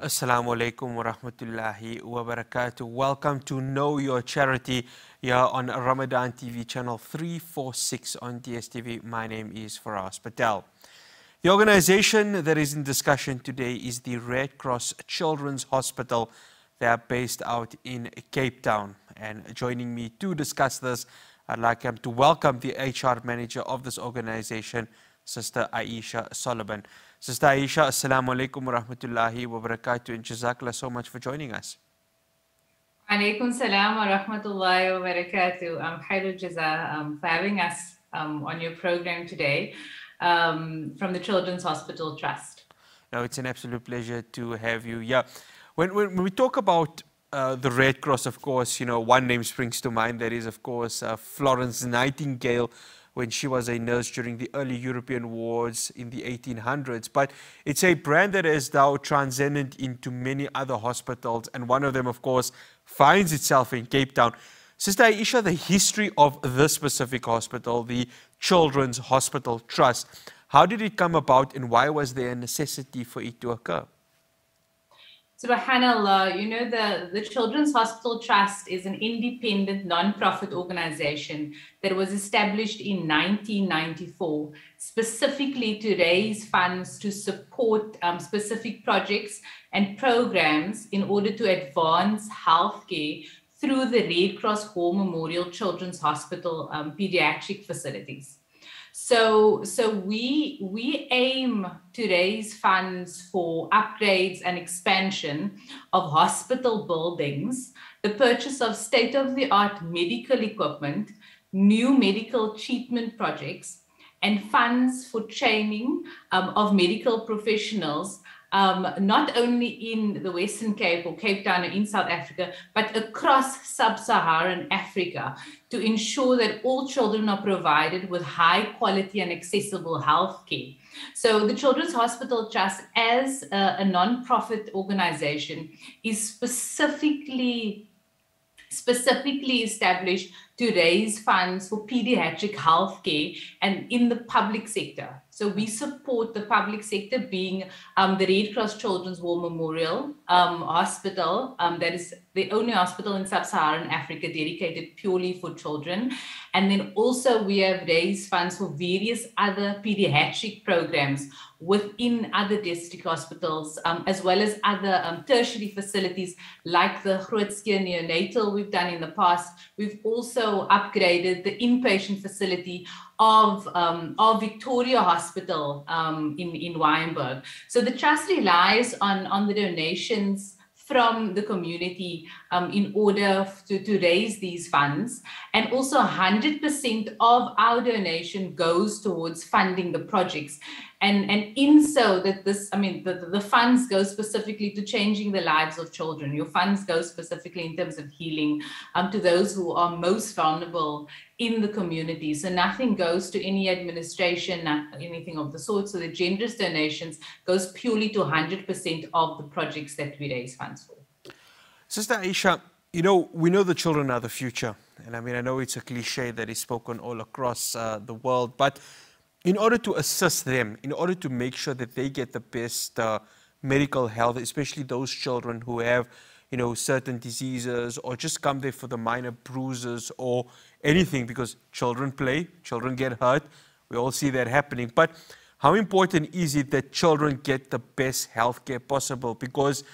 Assalamu alaikum wa rahmatullahi wa barakatuh. Welcome to Know Your Charity here on Ramadan TV channel 346 on DSTV. My name is Faraz Patel. The organization that is in discussion today is the Red Cross Children's Hospital. They are based out in Cape Town. And joining me to discuss this, I'd like to welcome the HR manager of this organization, Sister Aisha Solomon. Sister Aisha, Assalamu alaikum wa rahmatullahi wa barakatuh and Jazakallah so much for joining us. Alaikum salam wa rahmatullahi wa barakatuh. Um, Khairul Jaza um, for having us um, on your program today um, from the Children's Hospital Trust. No, it's an absolute pleasure to have you. Yeah, when, when, when we talk about uh, the Red Cross, of course, you know, one name springs to mind. That is, of course, uh, Florence Nightingale, when she was a nurse during the early European wars in the 1800s. But it's a brand that has now transcended into many other hospitals, and one of them, of course, finds itself in Cape Town. Sister Aisha, the history of this specific hospital, the Children's Hospital Trust, how did it come about and why was there a necessity for it to occur? Subhanallah, you know, the, the Children's Hospital Trust is an independent non-profit organization that was established in 1994 specifically to raise funds to support um, specific projects and programs in order to advance healthcare through the Red Cross War Memorial Children's Hospital um, pediatric facilities. So, so we we aim to raise funds for upgrades and expansion of hospital buildings, the purchase of state-of-the-art medical equipment, new medical treatment projects, and funds for training um, of medical professionals um, not only in the Western Cape or Cape Town or in South Africa, but across sub Saharan Africa to ensure that all children are provided with high quality and accessible health care. So, the Children's Hospital Trust, as a, a non profit organization, is specifically specifically established to raise funds for pediatric health care and in the public sector. So we support the public sector, being um, the Red Cross Children's War Memorial um, Hospital, um, that is the only hospital in sub-Saharan Africa dedicated purely for children. And then also we have raised funds for various other pediatric programs within other district hospitals, um, as well as other um, tertiary facilities like the Groot Schuur neonatal we've done in the past. We've also upgraded the inpatient facility of, um, of Victoria Hospital um, in, in Wynberg. So the trust relies on, on the donations from the community um, in order to, to raise these funds. And also 100% of our donation goes towards funding the projects. And and in so that this i mean the, the funds go specifically to changing the lives of children. Your funds go specifically in terms of healing um, to those who are most vulnerable in the community. So nothing goes to any administration anything of the sort. So the generous donations goes purely to 100% of the projects that we raise funds for sister aisha you know we know the children are the future and i mean i know it's a cliche that is spoken all across uh, the world but in order to assist them, in order to make sure that they get the best uh, medical health, especially those children who have, you know, certain diseases or just come there for the minor bruises or anything because children play, children get hurt. We all see that happening. But how important is it that children get the best health care possible? Because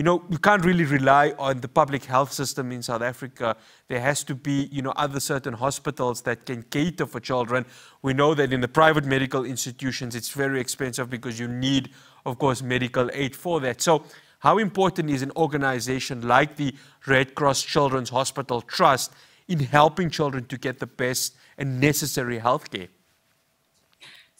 you know, you can't really rely on the public health system in South Africa. There has to be, you know, other certain hospitals that can cater for children. We know that in the private medical institutions, it's very expensive because you need, of course, medical aid for that. So how important is an organization like the Red Cross Children's Hospital Trust in helping children to get the best and necessary health care?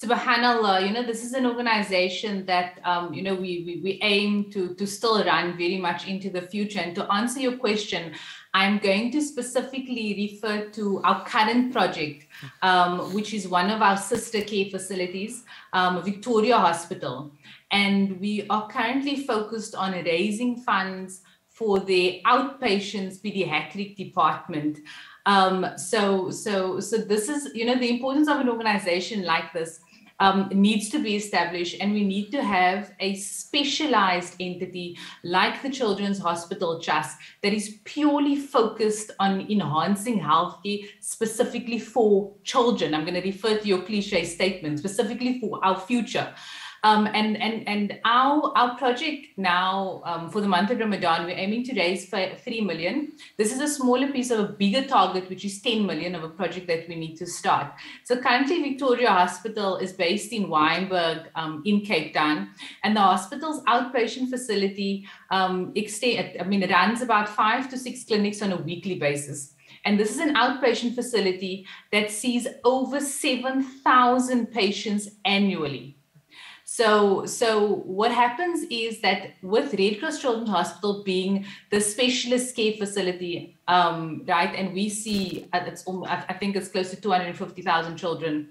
Subhanallah you know this is an organization that um, you know we, we, we aim to to still run very much into the future. And to answer your question i'm going to specifically refer to our current project um, which is one of our sister care facilities um, victoria hospital. And we are currently focused on raising funds for the outpatients pediatric department. Um, so so so this is you know the importance of an organization like this um, needs to be established, and we need to have a specialized entity like the Children's Hospital Trust that is purely focused on enhancing healthcare specifically for children. I'm going to refer to your cliche statement, specifically for our future. Um, and and and our our project now um, for the month of Ramadan, we're aiming to raise three million. This is a smaller piece of a bigger target, which is 10 million of a project that we need to start. So currently, Victoria Hospital is based in Wynberg um, in Cape Town, and the hospital's outpatient facility um, extend, I mean, it runs about five to six clinics on a weekly basis. And this is an outpatient facility that sees over 7,000 patients annually. So, so what happens is that with Red Cross Children's Hospital being the specialist care facility, um, right, and we see it's I think it's close to 250,000 children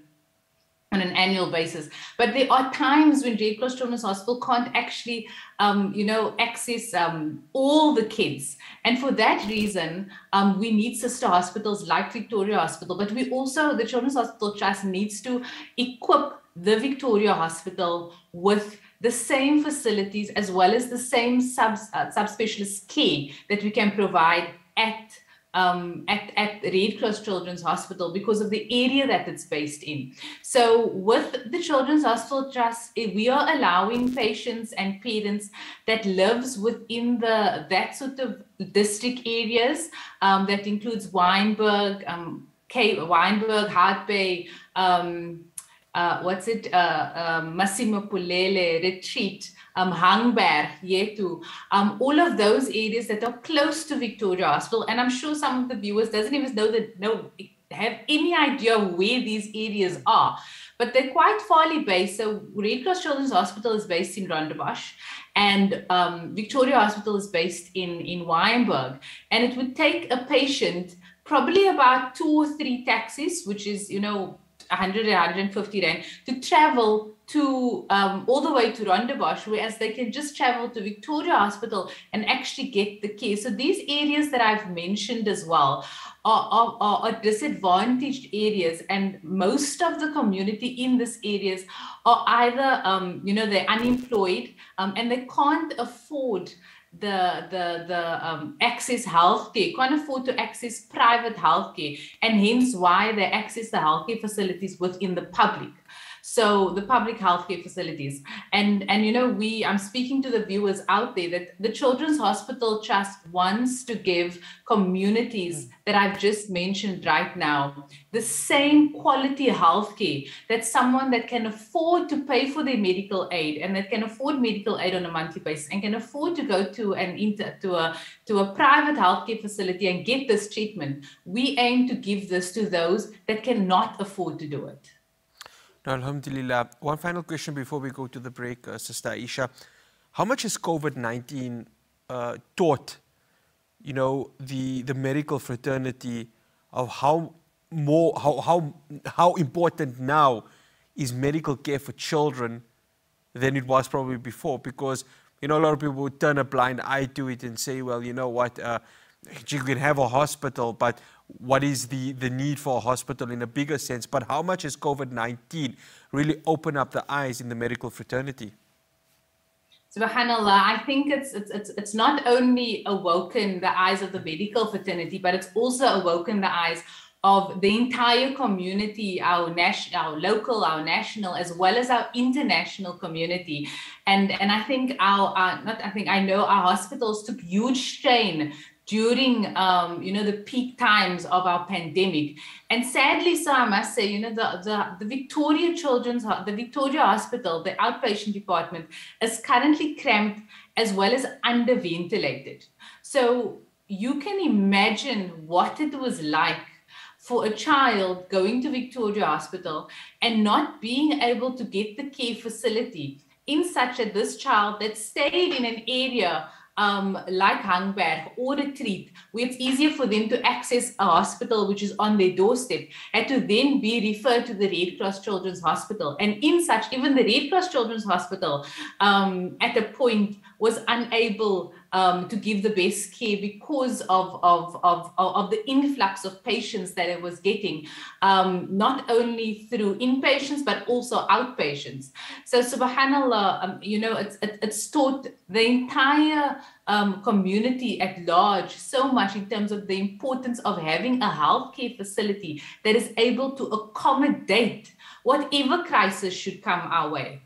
on an annual basis. But there are times when Red Cross Children's Hospital can't actually, um, you know, access um, all the kids. And for that reason, um, we need sister hospitals like Victoria Hospital. But we also, the Children's Hospital Trust needs to equip the Victoria Hospital with the same facilities as well as the same sub, uh, subspecialist care that we can provide at um, at, at Red Cross Children's Hospital because of the area that it's based in. So, with the Children's Hospital Trust, eh, we are allowing patients and parents that lives within the that sort of district areas um, that includes Wynberg, um, K, Wynberg, Hout Bay, um, uh, what's it, uh, um, Masiphumelele retreat, um, Hangberg, Yetu, um, all of those areas that are close to Victoria Hospital. And I'm sure some of the viewers doesn't even know that, no, have any idea where these areas are, but they're quite farly based. So Red Cross Children's Hospital is based in Rondebosch and um, Victoria Hospital is based in, in Wynberg. And it would take a patient probably about two or three taxis, which is, you know, 100 150 rand to travel to um, all the way to Rondebosch, whereas they can just travel to Victoria Hospital and actually get the care. So these areas that I've mentioned as well are, are, are disadvantaged areas, and most of the community in these areas are either, um, you know, they're unemployed um, and they can't afford the the the um, access healthcare, can't afford to access private healthcare, and hence why they access the healthcare facilities within the public so the public healthcare facilities and and you know we i'm speaking to the viewers out there that the children's hospital trust wants to give communities mm. that i've just mentioned right now the same quality healthcare that someone that can afford to pay for their medical aid and that can afford medical aid on a monthly basis and can afford to go to an inter to a to a private healthcare facility and get this treatment we aim to give this to those that cannot afford to do it Alhamdulillah. One final question before we go to the break, uh, Sister Aisha. How much has COVID-19 uh, taught, you know, the, the medical fraternity of how more, how, how, how important now is medical care for children than it was probably before? Because, you know, a lot of people would turn a blind eye to it and say, well, you know what, uh, you can have a hospital, but what is the, the need for a hospital in a bigger sense, but how much has COVID-19 really opened up the eyes in the medical fraternity? Subhanallah, I think it's, it's, it's, it's not only awoken the eyes of the medical fraternity, but it's also awoken the eyes of the entire community, our national, our local, our national, as well as our international community. And, and I think our, our, not I think I know our hospitals took huge strain during um, you know the peak times of our pandemic. And sadly so i must say you know the, the, the victoria children's the victoria hospital the outpatient department is currently cramped as well as underventilated. So you can imagine what it was like for a child going to victoria hospital and not being able to get the care facility in such that this child that stayed in an area um, like Hangberg or Retreat, where it's easier for them to access a hospital which is on their doorstep, and to then be referred to the Red Cross Children's Hospital. And in such, even the Red Cross Children's Hospital um, at a point was unable um, to give the best care because of, of, of, of, the influx of patients that it was getting, um, not only through inpatients, but also outpatients. So subhanAllah, um, you know, it's, it, it's taught the entire um, community at large so much in terms of the importance of having a healthcare facility that is able to accommodate whatever crisis should come our way.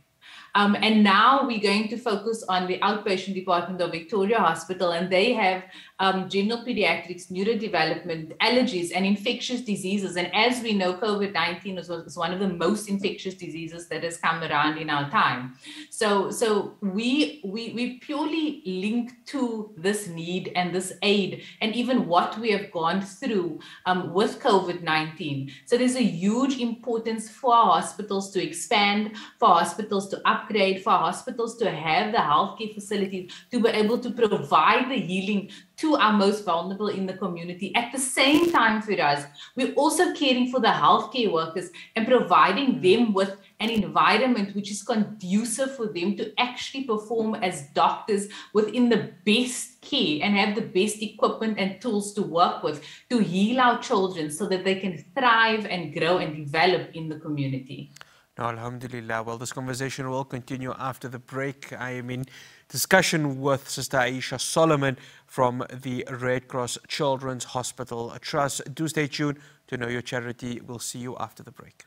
Um, and now we're going to focus on the outpatient department of Victoria Hospital, and they have um, general pediatrics, neurodevelopment, allergies, and infectious diseases. And as we know, COVID 19 is, is, one of the most infectious diseases that has come around in our time. So, so we, we, we purely link to this need and this aid, and even what we have gone through um, with COVID 19. So, there's a huge importance for our hospitals to expand, for hospitals to upgrade, for hospitals to have the healthcare facilities to be able to provide the healing to our most vulnerable in the community. At the same time, for us, we're also caring for the healthcare workers and providing hmm. them with an environment which is conducive for them to actually perform as doctors within the best care and have the best equipment and tools to work with to heal our children so that they can thrive and grow and develop in the community. No, Alhamdulillah. Well, this conversation will continue after the break. I am in discussion with Sister Aisha Solomon from the Red Cross Children's Hospital Trust. Do stay tuned to Know Your Charity. We'll see you after the break.